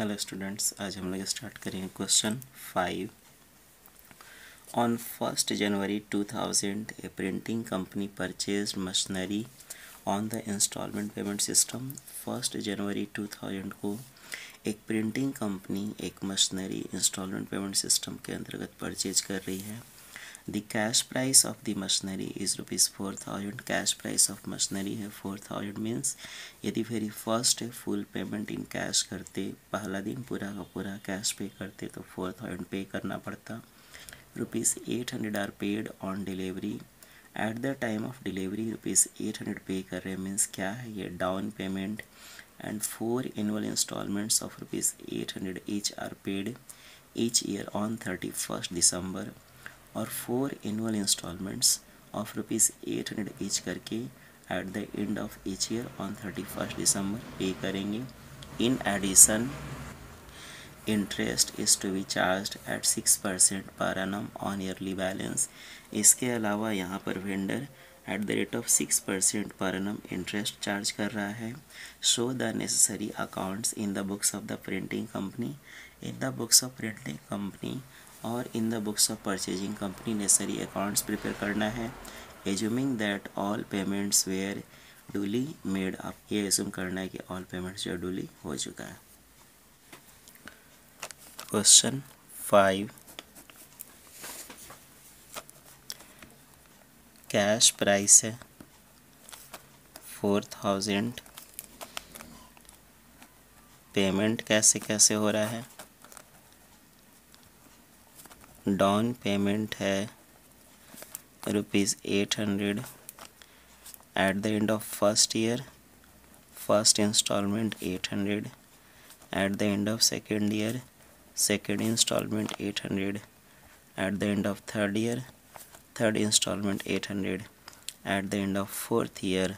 Hello students आज हम लोग स्टार्ट करेंगे question five on first January 2000 a printing company purchase machinery on the instalment payment system first January 2000 को एक printing company एक machinery instalment payment system के अंतर्गत परचेज कर रही है। Cash price of the machinery is rupees four thousand cash price of machinery है four thousand means यदि very first full payment in cash करते, पहला दिन पूरा का पूरा कैश पे करते तो फोर थाउज़ेंड पे करना पड़ता। Rupees eight hundred are paid on delivery at the time of delivery rupees eight hundred pay कर रहे हैं मीन्स क्या है ये? And four annual instalments of rupees eight hundred each are paid each year on thirty first December और four annual instalments of rupees eight hundred each करके at the end of each year on thirty first December pay करेंगे। In addition interest is to be charged at six percent per annum on yearly balance इसके अलावा यहाँ पर vendor at the rate of six percent per annum interest charge कर रहा है। Show the necessary accounts in the books of the printing company in the books of printing company और in the books of purchasing company necessary accounts prepare करना है। Assuming that all payments were duly made up ये assume करना है कि all payments जो duly हो चुका है। क्वेश्चन फाइव कैश प्राइस है फोर थाउज़ेंड पेमेंट कैसे कैसे हो रहा है? डाउन पेमेंट है rupees eight hundred at the end of first year first instalment eight hundred at the end of second year second instalment eight hundred at the end of third year third instalment eight hundred at the end of fourth year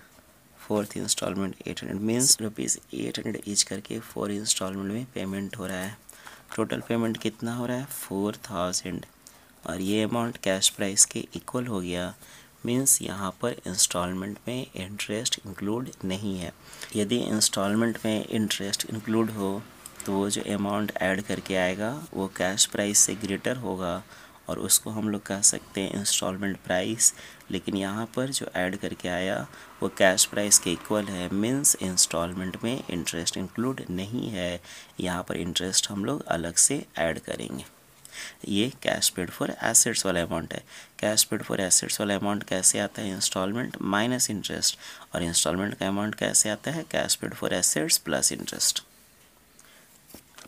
fourth instalment eight hundred means rupees eight hundred each करके four instalment में payment हो रहा है। Total payment कितना हो रहा है? Four thousand और ये अमाउंट कैश प्राइस के इक्वल हो गया मीन्स यहाँ पर इंस्टॉलमेंट में इंटरेस्ट इंक्लूड नहीं है। यदि इंस्टॉलमेंट में इंटरेस्ट इंक्लूड हो तो वो जो अमाउंट ऐड करके आएगा, वो कैश प्राइस से ग्रेटर होगा। और उसको हम लोग कह सकते हैं इंस्टॉलमेंट प्राइस लेकिन यहाँ पर जो ऐड करके आया, वो कैश प्राइस के इक्वल है मीन्स इंस्टॉलमेंट में इंटरेस्ट इंक्लूड नहीं है। यहाँ पर इंटरेस्ट हम लोग अलग से ऐड करेंगे। ये कैश पेड फॉर एसेट्स वाला अमाउंट है। कैश पेड फॉर एसेट्स वाला अमाउंट कैसे आता है? इंस्टॉलमेंट माइनस इंटरेस्ट और इंस्टॉलमेंट का अमाउंट कैसे आता है? Cash paid for assets plus interest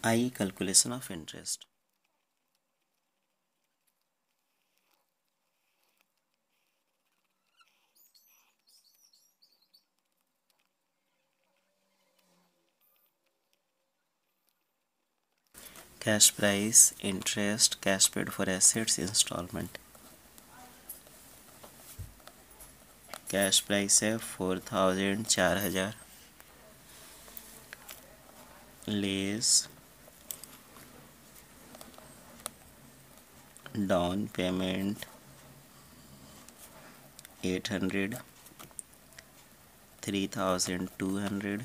I calculation of interest cash price interest cash paid for assets instalment cash price है फोर थाउज़ेंड चार हज़ार less down payment eight hundred three thousand two hundred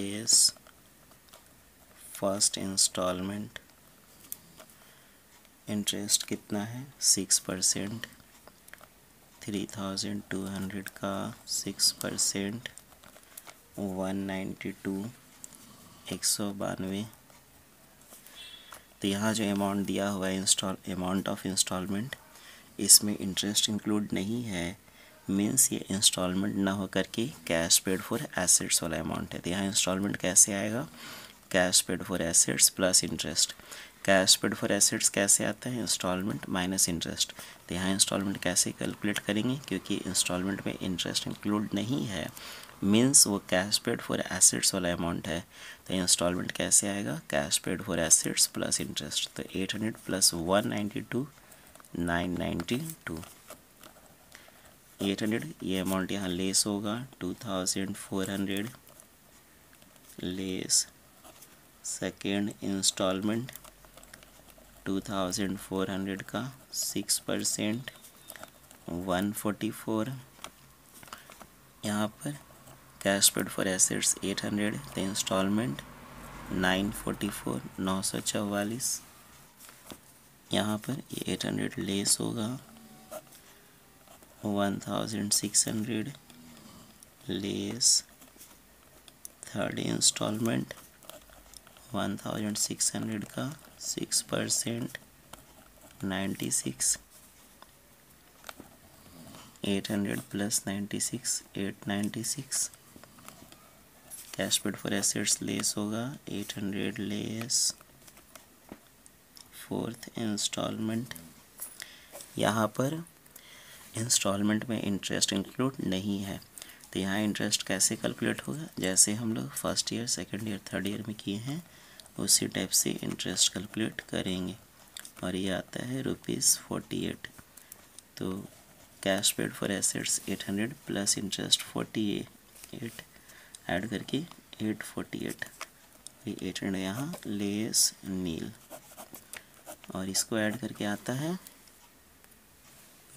less first instalment interest कितना है? Six percent three thousand two hundred का six percent one ninety two एक सौ बानवे। तो यहाँ जो अमाउंट दिया हुआ है इंस्टॉल अमाउंट ऑफ़ इंस्टॉलमेंट इसमें इंटरेस्ट इंक्लूड नहीं है। मीन्स ये इंस्टॉलमेंट ना हो करके कैश पेड फॉर एसेट्स वाला अमाउंट है। तो यहाँ इंस्टॉलमेंट कैसे आएगा? Cash paid for assets plus interest cash paid for assets कैसे आता है? इंस्टॉलमेंट माइनस इंटरेस्ट तो यहाँ इंस्टॉलमेंट कैसे कैलकुलेट करेंगे? क्योंकि इंस्टॉलमेंट में इंटरेस्ट इंक्लूड नहीं है। मीन्स वो कैश पेड फॉर एसेट्स वाला अमाउंट है। तो इंस्टॉलमेंट कैसे आएगा? Cash paid for assets plus interest तो eight hundred plus one ninety two nine ninety two eight hundred, ये अमाउंट यहाँ लेस होगा two thousand four hundred less second instalment two thousand four hundred का six percent one forty four यहाँ पर cash paid for assets eight hundred the instalment nine forty four नौ सौ चौवालीस. यहाँ पर ये एट हंड्रेड लेस होगा one thousand six hundred less third instalment one thousand six hundred का six percent ninety six eight hundred plus ninety six eight ninety six cash paid for assets less होगा eight hundred less fourth instalment यहाँ पर instalment में interest include नहीं है। तो यहाँ interest कैसे कैलकुलेट होगा? जैसे हम लोग first year second year third year में किए हैं, उसी टाइप से इंटरेस्ट कैलकुलेट करेंगे। और ये आता है रुपीज़ फोर्टी एट तो cash paid for assets eight hundred plus interest forty eight add करके एट फोर्टी एट ये एट हंड्रेड यहाँ लेस नील और इसको ऐड करके आता है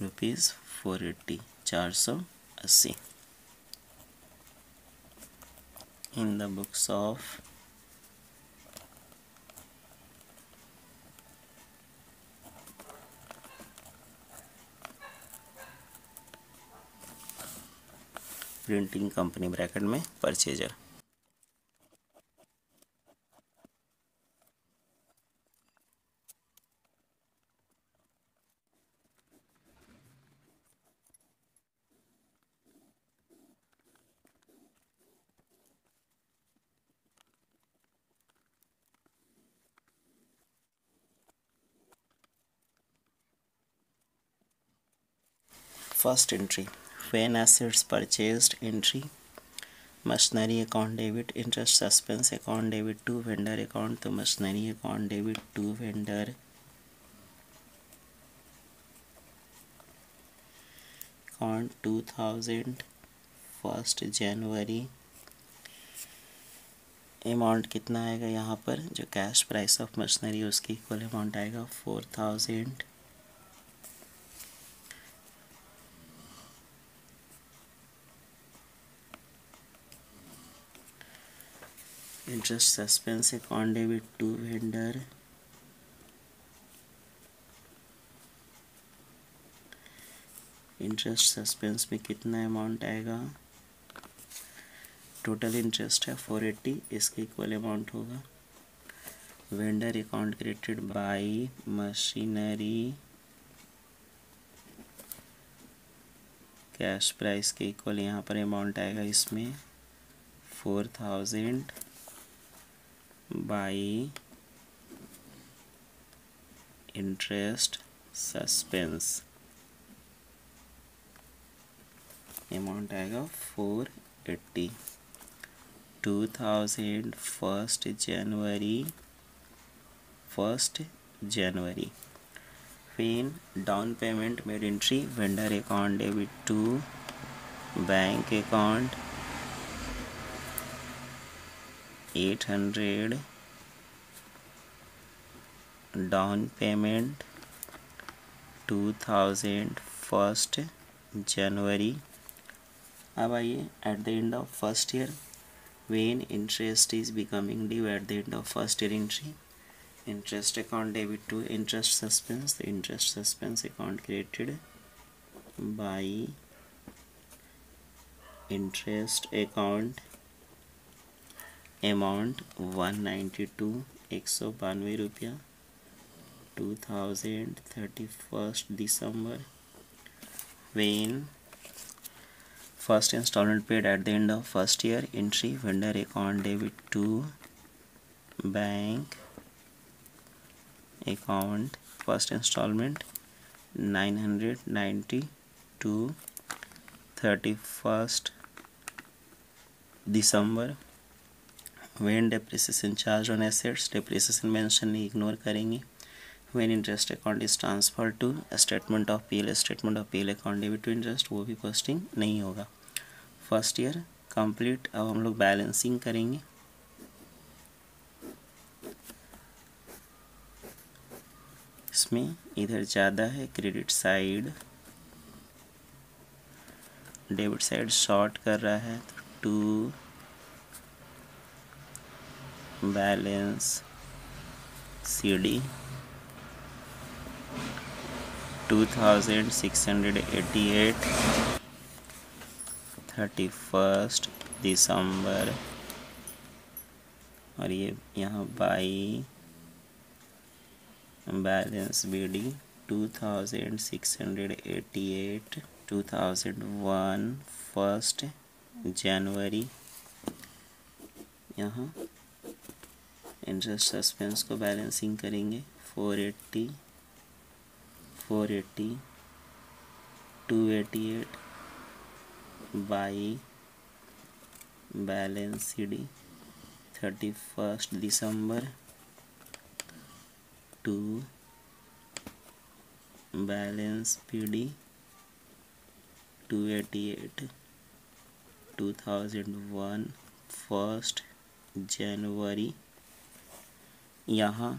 रुपीज़ फोर एट्टी चार सौ अस्सी in the books of printing company bracket में purchaser first entry when assets purchased entry machinery account debit interest suspense account debit to vendor account तो machinery account debit to vendor account 2000 first January amount कितना आएगा यहाँ पर जो cash price of machinery उसकी equal amount आएगा four thousand interest suspense account debit to vendor interest suspense में कितना अमाउंट आएगा? टोटल इंटरेस्ट है फोर एट्टी इसके इक्वल अमाउंट होगा। Vendor account created by machinery cash price के इक्वल यहाँ पर अमाउंट आएगा इसमें। Four thousand by interest suspense amount आएगा four eighty two thousand first January first January when down payment made entry vendor account debit to bank account eight hundred down payment two thousand first January अब आइए at the end of first year when interest is becoming due at the end of first year entry interest account debit to interest suspense the interest suspense account created by interest account amount one ninety two एक सौ बानवे रुपया two thousand thirty first December when first instalment paid at the end of first year entry vendor account debit to bank account first instalment nine hundred ninety two thirty first December when depreciation charge on assets depreciation mention नहीं ignore करेंगे when interest account is transfer to statement of P L statement of P L account debit to interest वो भी posting नहीं होगा। First year complete अब हम लोग balancing करेंगे। इसमें इधर ज़्यादा है credit side debit side short कर रहा है तो to balance C D two thousand six hundred eighty eight thirty first December. और ये यहाँ by balance B D two thousand six hundred eighty eight two thousand one first January यहाँ interest suspense को balancing करेंगे। Four eighty four eighty, two eighty eight, by balance C D thirty first December, to balance P D two eighty eight, two thousand one first January यहाँ।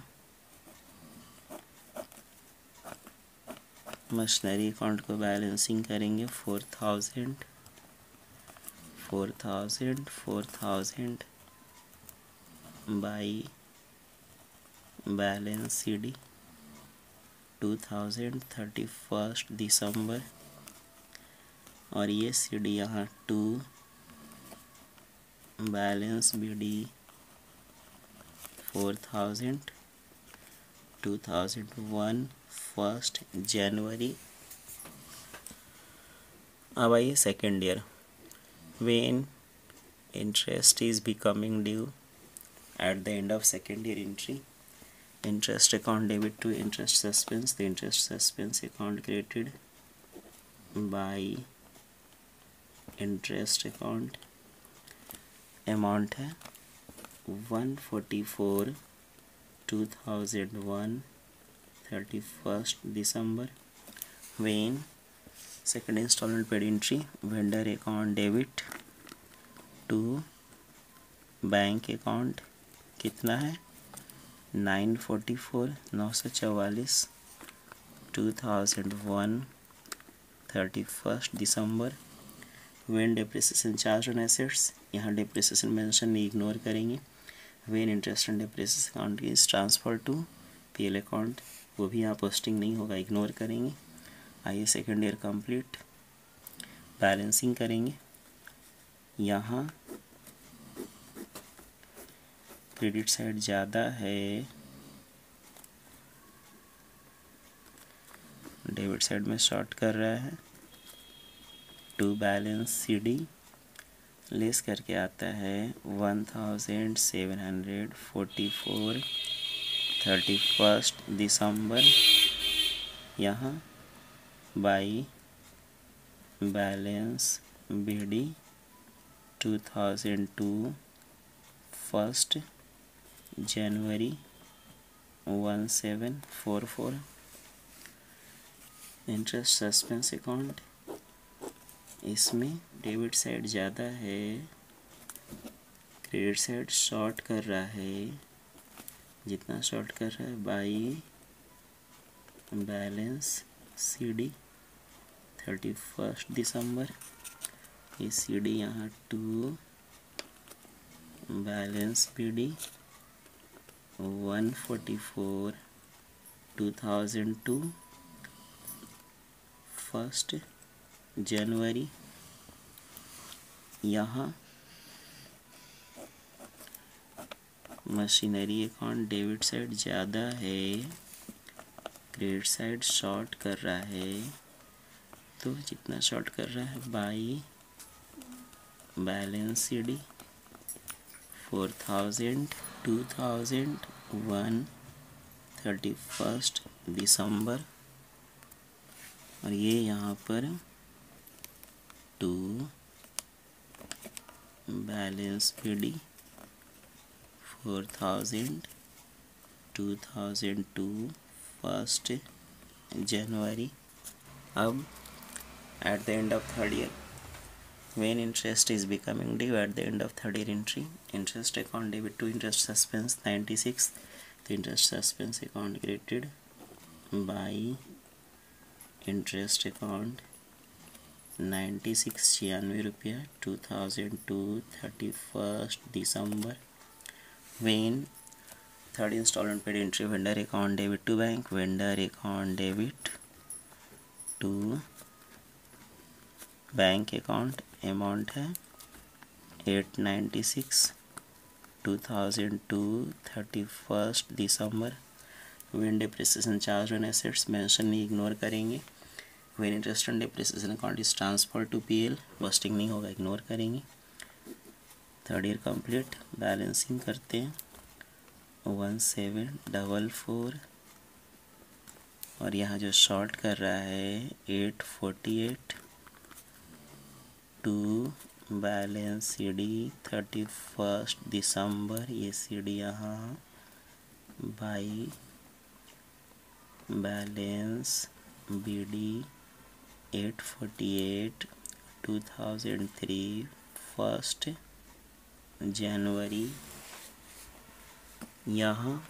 Machinery account को balancing करेंगे। Four thousand four thousand four thousand by balance c d two thousand thirty first December. और ये C D यहाँ to, balance b d four thousand two thousand one first January अब आइए second year when interest is becoming due at the end of second year entry interest account debit to interest suspense the interest suspense account created by interest account amount है one forty four two thousand one thirty first December when second installment paid entry, vendor account debit. To bank account, कितना है? Nine forty four नौ सौ चवालीस two thousand one thirty first December when depreciation charge on assets यहाँ depreciation mention ignore करेंगे। When interest and depreciation account is transfer to PL account वो भी यहाँ पोस्टिंग नहीं होगा इग्नोर करेंगे। आइए सेकेंड ईयर कंप्लीट बैलेंसिंग करेंगे। यहाँ क्रेडिट साइड ज़्यादा है डेबिट साइड में शॉर्ट कर रहा है। To balance c d less करके आता है one thousand seven hundred forty four thirty first December यहाँ by balance b d two thousand two first January one seven four four interest suspense account इसमें debit side ज़्यादा है credit side short कर रहा है, जितना शॉर्ट कर रहा है by balance c d thirty first December, ये सी डी यहाँ to, balance p d one forty four, two thousand two, first January यहाँ। मशीनरी अकाउंट डेबिट साइड ज़्यादा है। क्रेडिट साइड शॉर्ट कर रहा है। तो जितना शॉर्ट कर रहा है, by. Balance c d. Four thousand, two thousand, one thirty first December. और ये यहाँ पर to balance PD 4000 2002 first January. अब at the end of third year main interest is becoming due. At the end of third year entry interest account debit to interest suspense 96 the interest suspense account created by interest account ninety six छियानवे रुपया, two thousand two thirty first December. When third installment paid entry, vendor account debit to bank, vendor account debit to bank account amount है eight ninety six, two thousand two thirty first December. When depreciation charge on assets mention नहीं ignore करेंगे। When interest on depreciation account is transfer to PL bursting नहीं होगा ignore करेंगे। Third year complete balancing करते हैं। One seven double four और यहाँ जो शॉर्ट कर रहा है eight forty eight to balance c d thirty first December ये सी डी यहाँ by balance b d eight forty eight, two thousand three, first January. यहाँ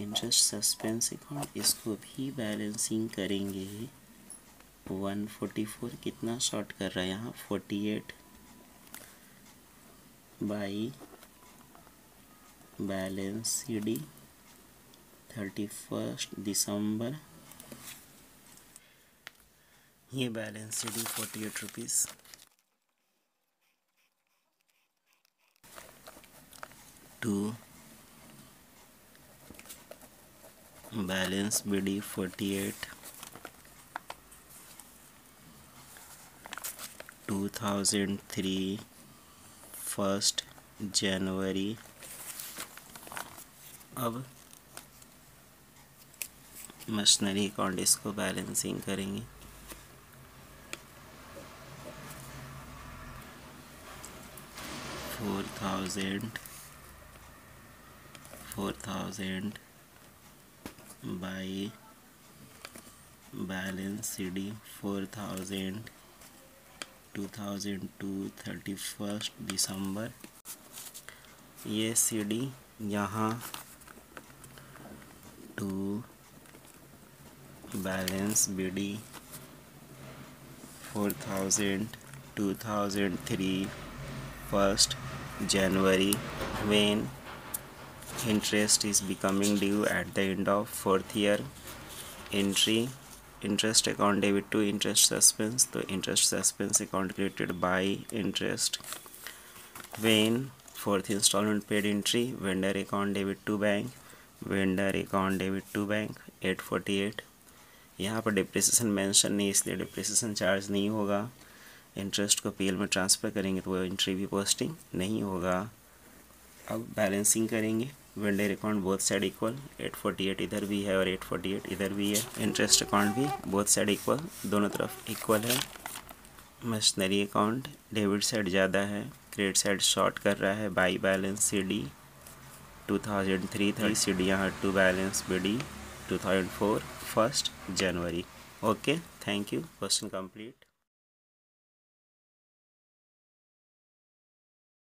इंटरेस्ट सस्पेंस अकाउंट इसको भी बैलेंसिंग करेंगे। वन फोर्टी फोर कितना short कर रहा है यहाँ? Forty eight by balance c d thirty first December ये balance d forty eight rupees to balance b d forty eight two thousand three first January अब मशीनरी अकाउंट इसको balancing करेंगे। Four thousand four thousand by balance c d four thousand, two thousand two thirty first December. ये C D यहाँ to balance b d four thousand, two thousand three first January when interest is becoming due at the end of fourth year entry interest account debit to interest suspense तो interest suspense account created by interest when fourth installment paid entry vendor account debit to bank vendor account debit to bank 848 यहाँ पर depreciation mention नहीं इसलिए depreciation charge नहीं होगा interest को PL में transfer करेंगे तो वो एंट्री भी पोस्टिंग नहीं होगा। अब बैलेंसिंग करेंगे। Vendor account both side equal 848 इधर भी है और 848 इधर भी है। इंटरेस्ट अकाउंट भी बोथ साइड इक्वल दोनों तरफ़ इक्वल है। मशीनरी अकाउंट डेबिट साइड ज़्यादा है क्रेडिट साइड शॉर्ट कर रहा है by balance c d two thousand three thirty c d यहाँ to balance b d two thousand four first January okay thank you question complete